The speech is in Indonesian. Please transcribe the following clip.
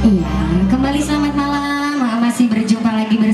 Iya, kembali selamat malam. Masih berjumpa lagi bersama